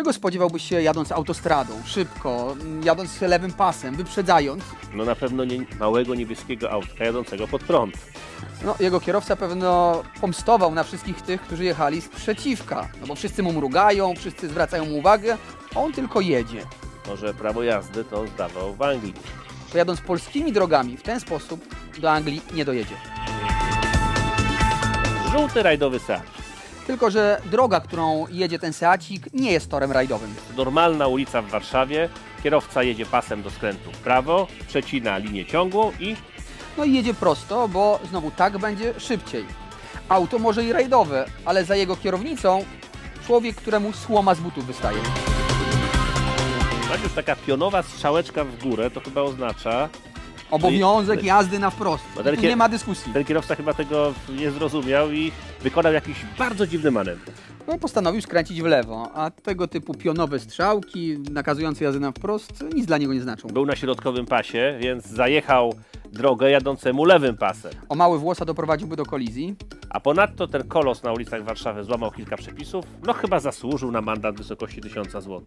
Czego spodziewałbyś się jadąc autostradą, szybko, mm, jadąc lewym pasem, wyprzedzając? No na pewno nie małego niebieskiego autka jadącego pod prąd. No, jego kierowca pewno pomstował na wszystkich tych, którzy jechali sprzeciwka. No bo wszyscy mu mrugają, wszyscy zwracają mu uwagę, a on tylko jedzie. Może prawo jazdy to zdawał w Anglii. To jadąc polskimi drogami w ten sposób do Anglii nie dojedzie. Żółty rajdowy Seat. Tylko, że droga, którą jedzie ten Seacik nie jest torem rajdowym. Normalna ulica w Warszawie. Kierowca jedzie pasem do skrętu w prawo, przecina linię ciągłą i No i jedzie prosto, bo znowu tak będzie szybciej. Auto może i rajdowe, ale za jego kierownicą człowiek, któremu słoma z butów wystaje. tak już taka pionowa strzałeczka w górę to chyba oznacza, Obowiązek jazdy na wprost. I tu nie ma dyskusji. ten kierowca chyba tego nie zrozumiał i wykonał jakiś bardzo dziwny manewr. No, postanowił skręcić w lewo, a tego typu pionowe strzałki nakazujące jazdę na wprost nic dla niego nie znaczą. Był na środkowym pasie, więc zajechał drogę jadącemu lewym pasem. O mały włosa doprowadziłby do kolizji. A ponadto ten kolos na ulicach Warszawy złamał kilka przepisów. No chyba zasłużył na mandat w wysokości 1000 zł.